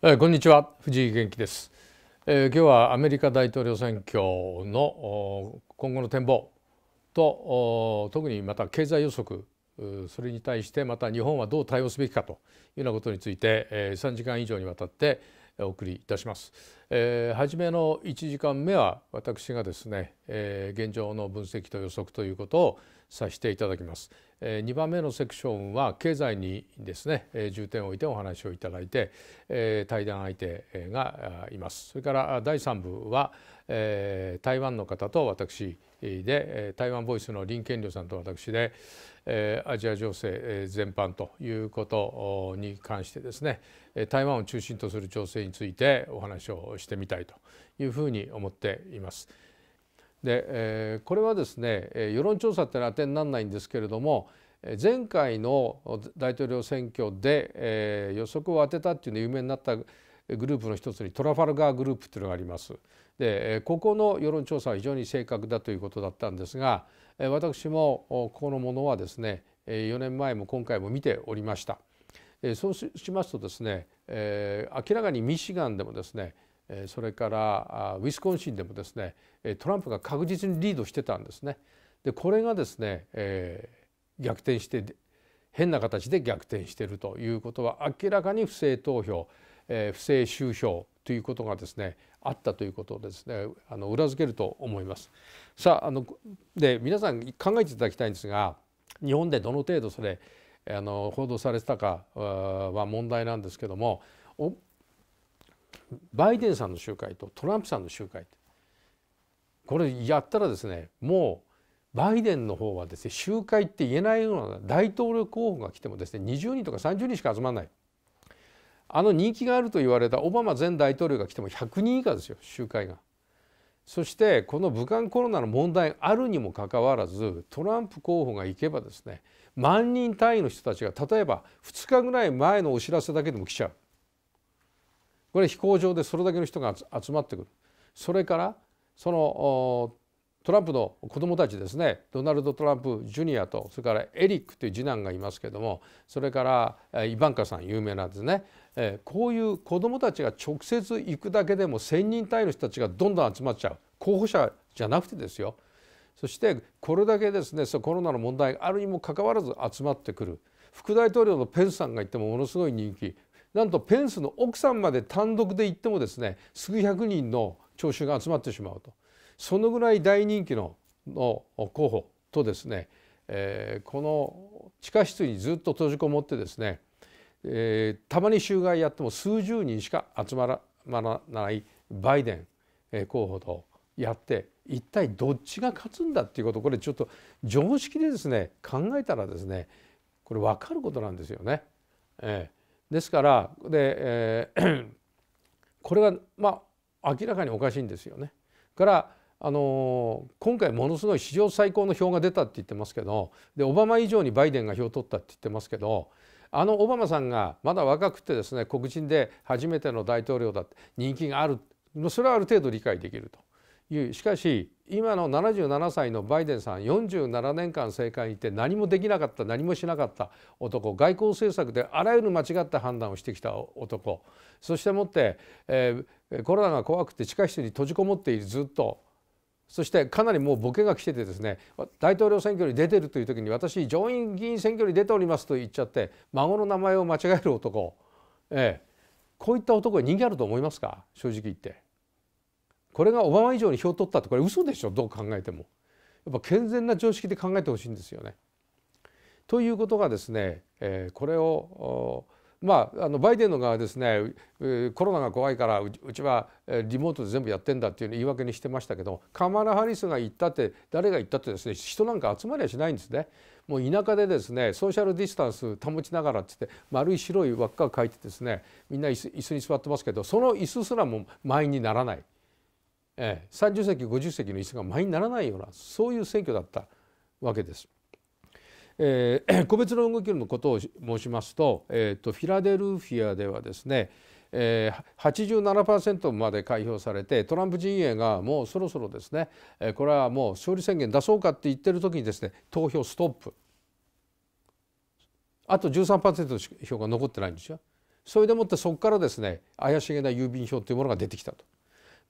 え、こんにちは。藤井元気です、えー、今日はアメリカ大統領選挙の今後の展望と特にまた経済予測それに対してまた日本はどう対応すべきかというようなことについて、えー、3時間以上にわたってお送りいたします。えー、初めの1時間目は私がですね、えー、現状の分析と予測ということをさせていただきます。えー、2番目のセクションは経済にですね、えー、重点を置いてお話をいただいて、えー、対談相手がいます。それから第3部は、えー、台湾の方と私で台湾ボイスの林健良さんと私で、アジア情勢全般ということに関してですね台湾を中心とする情勢についてお話をしてみたいというふうに思っています。で、え、これはですね世論調査ってのは当てにならないんですけれども前回の大統領選挙で、え、予測を当てたっていうの有名になったグループの一つにトラファルガーグループっていうのがあります。でここの世論調査は非常に正確だということだったんですが私もここのものはですね4年前も今回も見ておりました。そうしますとですね明らかにミシガンでもですねそれからウィスコンシンでもですねトランプが確実にリードしてたんですね。でこれがですね、逆転して変な形で逆転しているということは明らかに不正投票、え、不正収票ということがですねあったということをですねあの裏付けると思います。さああので皆さん考えていただきたいんですが日本でどの程度それあの報道されてたかは問題なんですけどもバイデンさんの集会とトランプさんの集会これやったらですねもうバイデンの方はですね集会って言えないような大統領候補が来てもですね20人とか30人しか集まらないあの人気があると言われたオバマ前大統領が来ても100人以下ですよ集会が。そしてこの武漢コロナの問題あるにもかかわらずトランプ候補が行けばですね万人単位の人たちが例えば2日ぐらい前のお知らせだけでも来ちゃうこれ飛行場でそれだけの人が集まってくるそれからそのトランプの子供たちですね。ドナルド・トランプ・ジュニアとそれからエリックという次男がいますけどもそれからイバンカさん有名なんですね。えこういう子供たちが直接行くだけでも1,000人単位の人たちがどんどん集まっちゃう。候補者じゃなくてですよ。そしてこれだけですねコロナの問題があるにもかかわらず集まってくる。副大統領のペンスさんが行ってもものすごい人気。なんとペンスの奥さんまで単独で行ってもですね数百人の聴衆が集まってしまうと。そのぐらい大人気のの候補とですね、えー、この地下室にずっと閉じこもってですね、えー、たまに集会やっても数十人しか集まらないバイデン候補とやって一体どっちが勝つんだっていうことこれちょっと常識でですね考えたらですねこれ分かることなんですよね。えー、ですからで、えー、これはまあ明らかにおかしいんですよね。からあの今回ものすごい史上最高の票が出たって言ってますけどでオバマ以上にバイデンが票を取ったって言ってますけどあのオバマさんがまだ若くてですね黒人で初めての大統領だって人気があるそれはある程度理解できると。いうしかし今の77歳のバイデンさん47年間政界にいて何もできなかった何もしなかった男外交政策であらゆる間違った判断をしてきた男。そしてもって、えー、コロナが怖くて地下室に閉じこもっているずっと。そしてかなりもうボケが来ててですね大統領選挙に出てるという時に私上院議員選挙に出ておりますと言っちゃって孫の名前を間違える男、ええ、こういった男に人気あると思いますか？正直言って。これがオバマ以上に票を取ったってこれ嘘でしょ？どう考えても。やっぱ健全な常識で考えてほしいんですよね。ということがですね、えー、これをまあ、あのバイデンの側はですねコロナが怖いからうちはリモートで全部やってんだっていう言い訳にしてましたけどカマラ・ハリスが言ったって誰が言ったってですね人なんか集まりはしないんですね。もう田舎でですねソーシャルディスタンス保ちながらっつって丸い白い輪っかを描いてですねみんな椅子に座ってますけどその椅子すらも満員にならない、ええ、30席50席の椅子が満員にならないようなそういう選挙だったわけです。えー、個別の動きのことを申しますと,、えーと、フィラデルフィアではですね、えー、87%まで開票されてトランプ陣営がもうそろそろですね、えー、これはもう勝利宣言出そうかって言ってる時にですね投票ストップあと13%の票が残ってないんですよ。それでもってそこからですね怪しげな郵便票というものが出てきたと。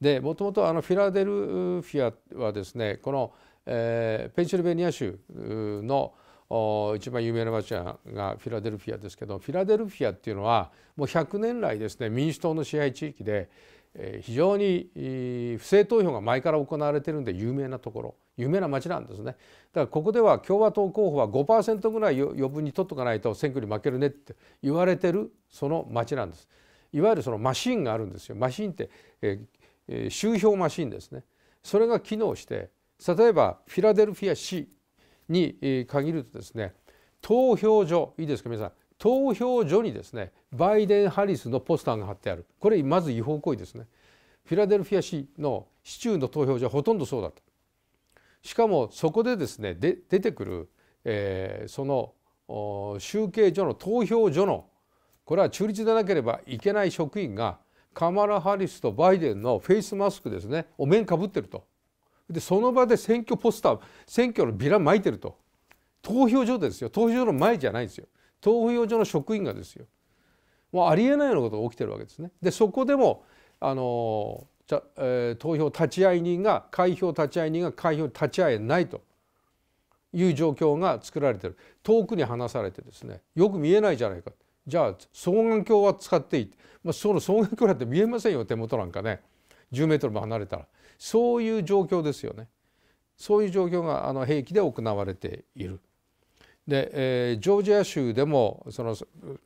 でもともとあのフィラデルフィアはですねこの、えー、ペンシルベニア州の一番有名な町がフィラデルフィアですけどフィラデルフィアっていうのはもう100年来ですね民主党の支配地域で非常に不正投票が前から行われているんで有名なところ有名な町なんですね。だからここでは共和党候補は5%ぐらい余分に取っとかないと選挙に負けるねって言われてるその町なんです。いわゆるそのマシンがあるんですよ。マシンって、えー、集票マシンですね。それが機能して例えばフィラデルフィア市に限るとですね投票所いいですか皆さん。投票所にですねバイデン・ハリスのポスターが貼ってある。これまず違法行為ですね。フィラデルフィア市の市中の投票所はほとんどそうだったしかもそこでですねで出てくる、えー、その集計所の投票所のこれは中立でなければいけない職員がカマラ・ハリスとバイデンのフェイスマスクですねお面かぶってると。でその場で選挙ポスター選挙のビラ巻いてると。投票所ですよ。投票所の前じゃないですよ。投票所の職員がですよ。もうありえないようなことが起きてるわけですね。でそこでもあのじゃ、えー、投票立ち会人が開票立ち会人が開票立ち会えないと。いう状況が作られてる。遠くに離されてですね。よく見えないじゃないか。じゃあ双眼鏡は使っていい、まあ、その双眼鏡なんて見えませんよ。手元なんかね。10メートルも離れたら。そういう状況ですよねそういう状況があの兵器で行われている。で、えー、ジョージア州でもその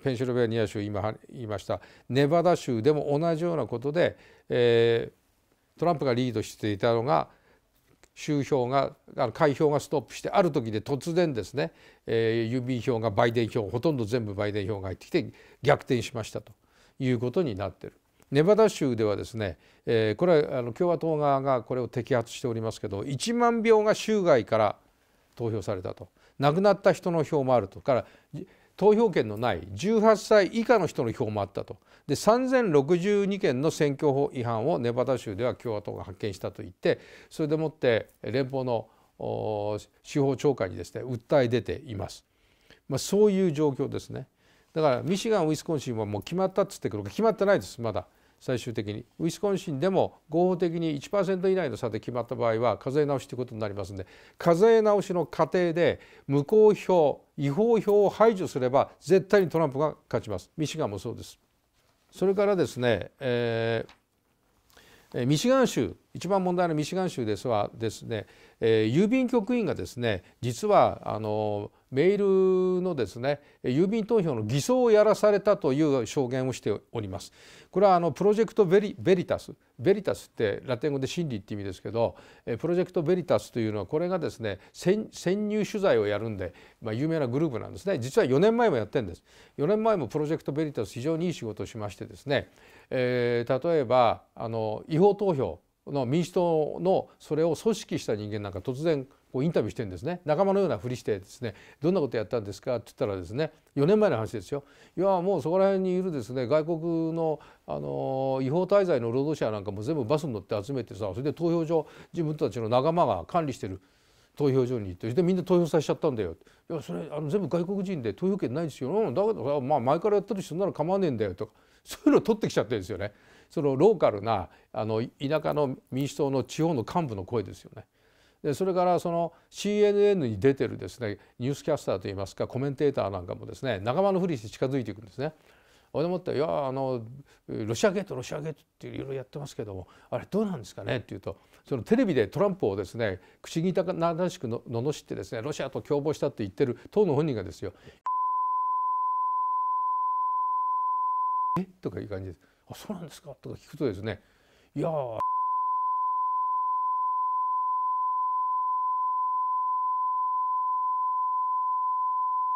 ペンシルベニア州今言いましたネバダ州でも同じようなことで、えー、トランプがリードしていたのが州票が開票がストップしてある時で突然ですね、えー、郵便票がバイデン票ほとんど全部バイデン票が入ってきて逆転しましたということになってる。ネバダ州ではですね、えー、これはあの共和党側がこれを摘発しておりますけど1万票が州外から投票されたと亡くなった人の票もあるとから投票権のない18歳以下の人の票もあったとで3062件の選挙法違反をネバダ州では共和党が発見したと言ってそれでもって連邦の司法長官にですね訴え出ています。まあ、そういう状況ですね。だからミシガンウィスコンシンはもう決まったっつってくるか決まってないですまだ最終的に。ウィスコンシンでも合法的に1%以内の差で決まった場合は課税直しということになりますので課税直しの過程で無効票違法票を排除すれば絶対にトランプが勝ちます。ミシガンもそうです。それからですね、えー、ミシガン州一番問題のミシガン州ですはですね、えー、郵便局員がですね実はあのメールのですね郵便投票の偽装をやらされたという証言をしております。これはあのプロジェクトベリベリタス。ベリタスってラテン語で真理って意味ですけどプロジェクトベリタスというのはこれがですね潜入取材をやるんで、まあ、有名なグループなんですね。実は4年前もやってるんです。4年前もプロジェクトベリタス非常にいい仕事をしましてですね、えー、例えばあの違法投票の民主党のそれを組織した人間なんか突然こうインタビューしてるんですね仲間のようなふりしてですねどんなことやったんですかって言ったらですね4年前の話ですよいやもうそこら辺にいるですね外国のあの違法滞在の労働者なんかも全部バスに乗って集めてさそれで投票所自分たちの仲間が管理してる投票所に行ってでみんな投票させちゃったんだよ。いやそれあの全部外国人で投票権ないんですよ。うん、だけどまあ前からやってる人なら構わねえんだよとかそういうのを取ってきちゃってるんですよね。そのローカルなあの田舎の民主党の地方の幹部の声ですよね。でそれからその CNN に出てるですねニュースキャスターといいますかコメンテーターなんかもですね仲間のふりして近づいていくんですね。俺もって「いやあのロシアゲートロシアゲート」っていろいろやってますけどもあれどうなんですかね？っていうとそのテレビでトランプをですね口汚らしく罵ってですねロシアと共謀したって言ってる党の本人がですよ「え？とかいう感じです「あそうなんですか?」とか聞くとですねいや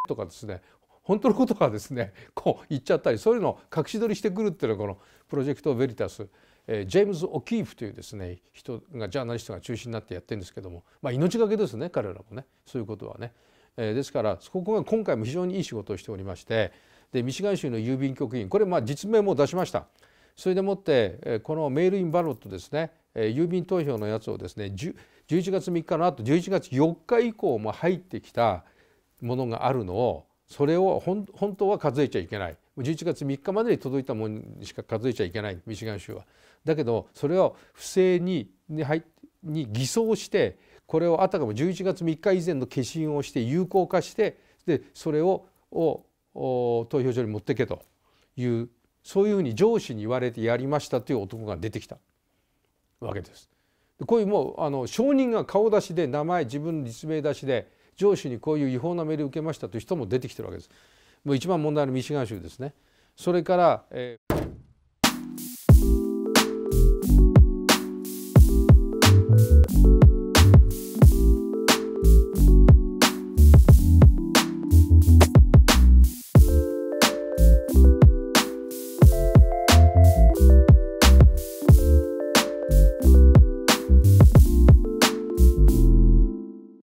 とかですね本当のことがですねこう言っちゃったりそういうのを隠し撮りしてくるっていうのがこのプロジェクト・ベリタス、えー、ジェームズ・オキーフというですね人がジャーナリストが中心になってやってるんですけども、まあ、命がけですね彼らもねそういうことはね。えー、ですからここが今回も非常にいい仕事をしておりましてでミシガン州の郵便局員これまあ実名も出しました。それでもってこのメールインバロットですね郵便投票のやつをですね11月3日の後11月4日以降も入ってきたものがあるのをそれを本当は数えちゃいけない11月3日までに届いたものにしか数えちゃいけないミシガン州は。だけどそれを不正ににに偽装してこれをあたかも11月3日以前の消印をして有効化してでそれをを投票所に持ってけというそういうふうに上司に言われてやりましたという男が出てきたわけです。こういうもうあの証人が顔出しで名前自分立命出しで上司にこういう違法なメールを受けましたという人も出てきてるわけです。もう一番問題のミシガン州ですね。それから、えー